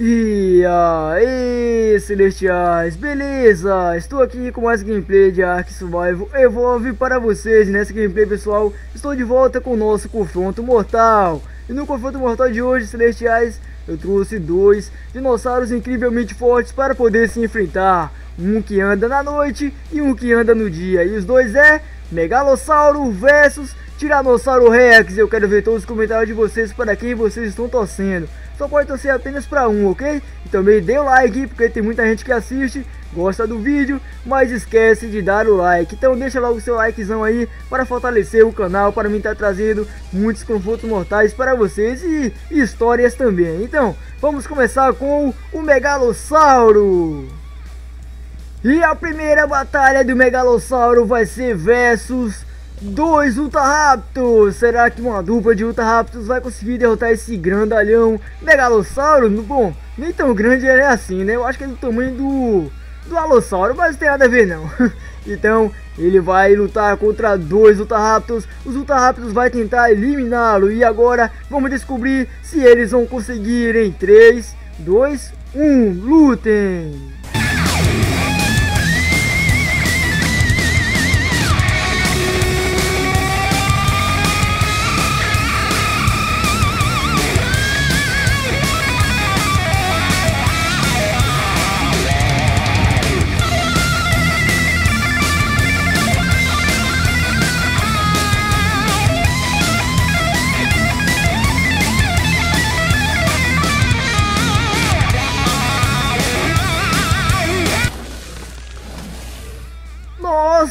E aí, Celestiais, beleza? Estou aqui com mais gameplay de Ark Survival Evolve para vocês. Nessa gameplay, pessoal, estou de volta com o nosso confronto mortal. E no confronto mortal de hoje, Celestiais, eu trouxe dois dinossauros incrivelmente fortes para poder se enfrentar. Um que anda na noite e um que anda no dia. E os dois é Megalossauro versus Tiranossauro Rex Eu quero ver todos os comentários de vocês para quem vocês estão torcendo só pode torcer apenas para um, ok? E também dê o like, porque tem muita gente que assiste, gosta do vídeo, mas esquece de dar o like. Então deixa logo o seu likezão aí para fortalecer o canal, para mim estar tá trazendo muitos confrontos mortais para vocês e histórias também. Então, vamos começar com o Megalossauro. E a primeira batalha do Megalossauro vai ser versus Dois Ultra Raptors! Será que uma dupla de Ultra Raptors vai conseguir derrotar esse grandalhão Megalossauro? Bom, nem tão grande ele é assim, né? Eu acho que é do tamanho do, do Alossauro, mas não tem nada a ver não. então, ele vai lutar contra dois Ultra Raptors. Os Ultra Raptors vai tentar eliminá-lo. E agora, vamos descobrir se eles vão conseguir em 3, 2, 1, lutem!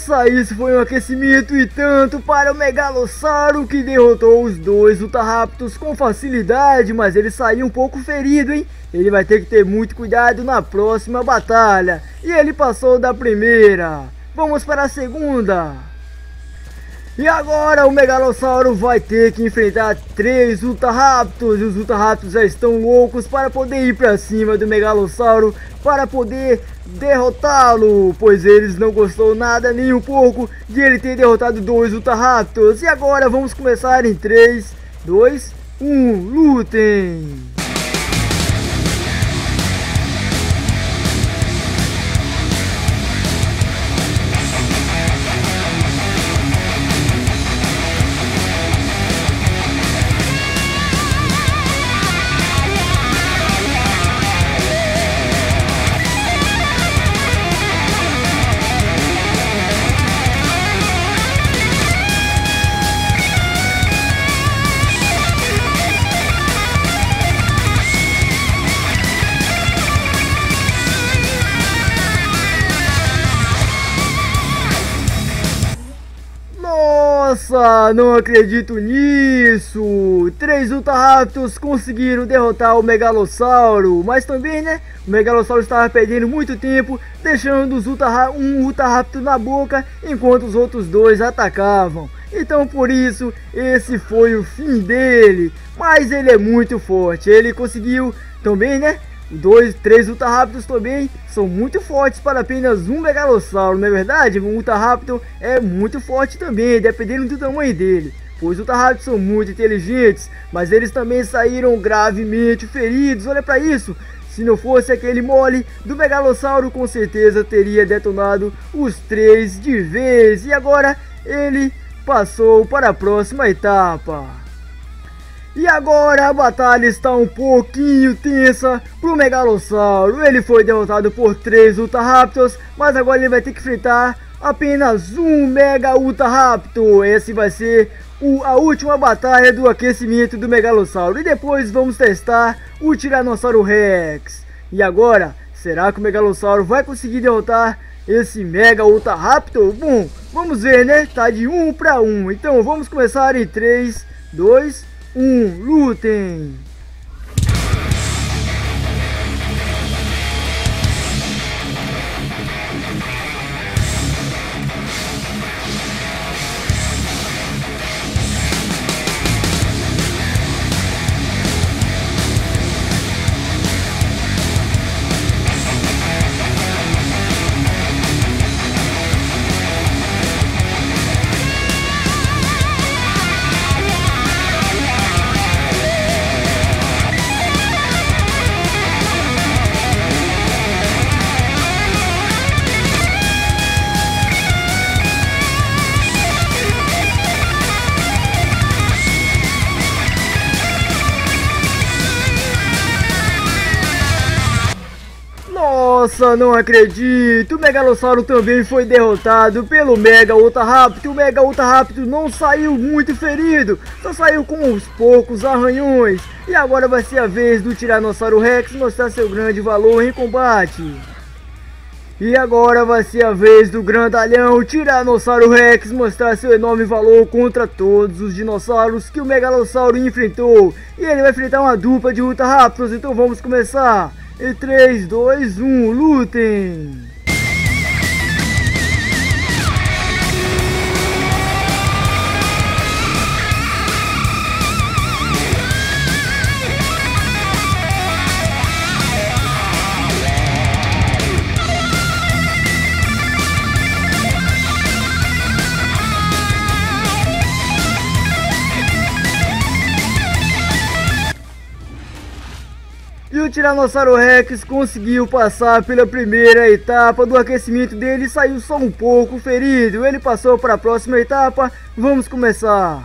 Nossa, isso foi um aquecimento e tanto para o Megalossauro que derrotou os dois Utahraptors com facilidade, mas ele saiu um pouco ferido, hein? Ele vai ter que ter muito cuidado na próxima batalha. E ele passou da primeira. Vamos para a segunda. E agora o Megalossauro vai ter que enfrentar três Utahraptors. E os Utahraptors já estão loucos para poder ir para cima do Megalossauro. Para poder derrotá-lo. Pois eles não gostou nada nem um pouco de ele ter derrotado dois Utahraptors. E agora vamos começar em 3, 2, 1, lutem! Nossa, não acredito nisso! Três Ultraraptors conseguiram derrotar o Megalossauro, mas também, né, o Megalossauro estava perdendo muito tempo, deixando os Ultra, um Ultraraptor na boca, enquanto os outros dois atacavam. Então por isso, esse foi o fim dele, mas ele é muito forte, ele conseguiu também, né, Dois, três ultra rápidos também são muito fortes para apenas um megalossauro, não é verdade? Um ultra rápido é muito forte também, dependendo do tamanho dele. Pois ultra rápidos são muito inteligentes, mas eles também saíram gravemente feridos, olha para isso. Se não fosse aquele mole do megalossauro, com certeza teria detonado os três de vez. E agora ele passou para a próxima etapa. E agora a batalha está um pouquinho tensa pro Megalossauro. Ele foi derrotado por três Ultra Raptors, mas agora ele vai ter que enfrentar apenas um Mega Ultra Raptor. Esse vai ser o, a última batalha do aquecimento do Megalossauro. E depois vamos testar o Tiranossauro Rex. E agora, será que o Megalossauro vai conseguir derrotar esse Mega Ultra Raptor? Bom, vamos ver, né? Tá de 1 para 1. Então vamos começar em 3, 2, 1 um, lutem! Nossa, não acredito! O Megalossauro também foi derrotado pelo Mega Ultra Rápido. O Mega Ultra Rápido não saiu muito ferido, só saiu com uns poucos arranhões. E agora vai ser a vez do Tiranossauro Rex mostrar seu grande valor em combate. E agora vai ser a vez do grandalhão Tiranossauro Rex mostrar seu enorme valor contra todos os dinossauros que o Megalossauro enfrentou. E ele vai enfrentar uma dupla de Raptors, então vamos começar. Em 3, 2, 1, lutem! Tiranossauro Rex conseguiu passar pela primeira etapa do aquecimento dele e saiu só um pouco ferido. Ele passou para a próxima etapa, vamos começar.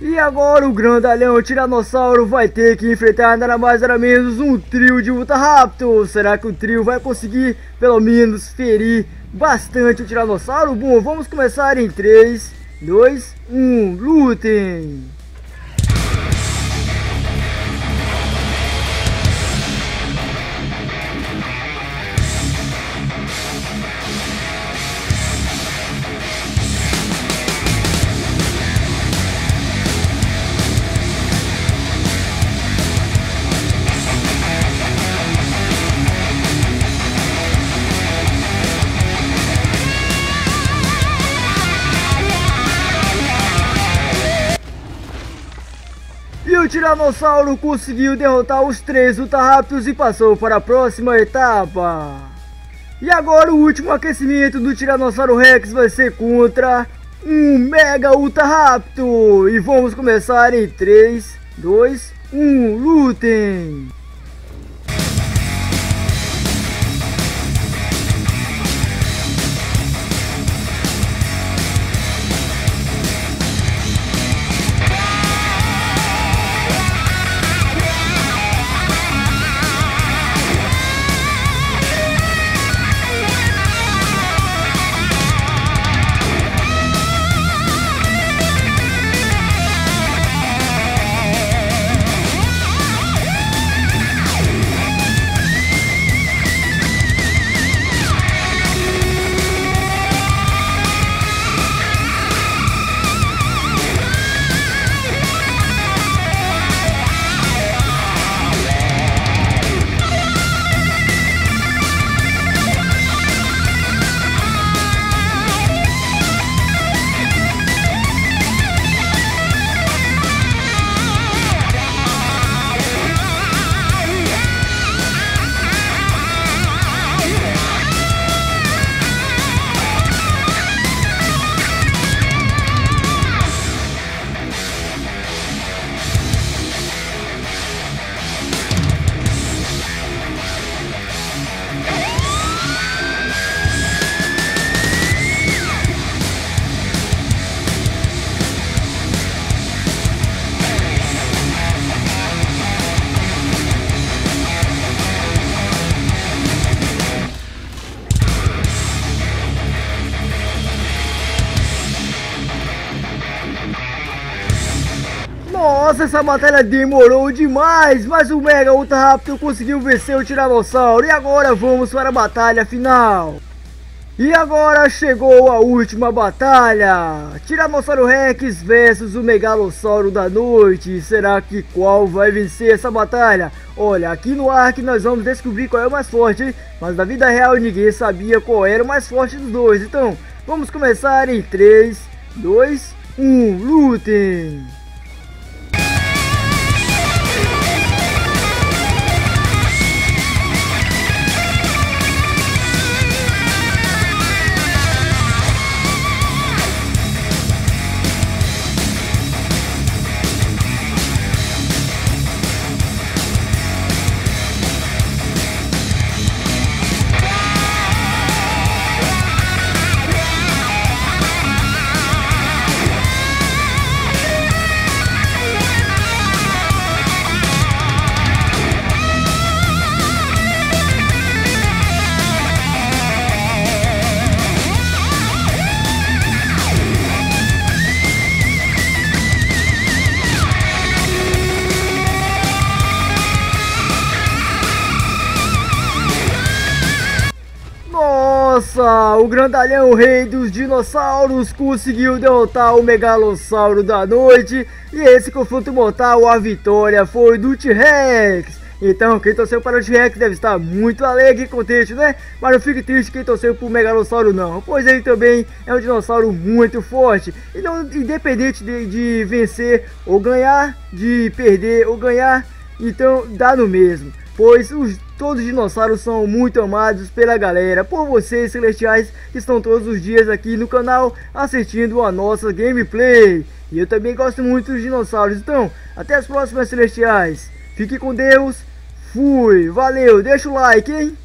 E agora o grandalhão Tiranossauro vai ter que enfrentar nada mais nada menos um trio de Ultra Raptor. Será que o trio vai conseguir pelo menos ferir bastante o Tiranossauro? Bom, vamos começar em 3, 2, 1, lutem! Tiranossauro conseguiu derrotar os três Ultraraptors e passou para a próxima etapa. E agora o último aquecimento do Tiranossauro Rex vai ser contra um Mega Ultraraptor. E vamos começar em 3, 2, 1, lutem! Nossa, essa batalha demorou demais, mas o Mega Ultra Raptor conseguiu vencer o Tiranossauro. E agora vamos para a batalha final. E agora chegou a última batalha. Tiranossauro Rex versus o Megalossauro da Noite. Será que qual vai vencer essa batalha? Olha, aqui no Ark nós vamos descobrir qual é o mais forte, mas na vida real ninguém sabia qual era o mais forte dos dois. Então, vamos começar em 3, 2, 1, lutem! O grandalhão rei dos dinossauros conseguiu derrotar o megalossauro da noite e esse confronto mortal, a vitória foi do T-Rex. Então, quem torceu para o T-Rex deve estar muito alegre e contente, né? Mas não fique triste quem torceu para o Megalossauro não, pois ele também é um dinossauro muito forte. Então, independente de, de vencer ou ganhar, de perder ou ganhar, então dá no mesmo. Pois os, todos os dinossauros são muito amados pela galera, por vocês celestiais que estão todos os dias aqui no canal assistindo a nossa gameplay. E eu também gosto muito dos dinossauros, então até as próximas celestiais. Fique com Deus Fui, valeu, deixa o like, hein?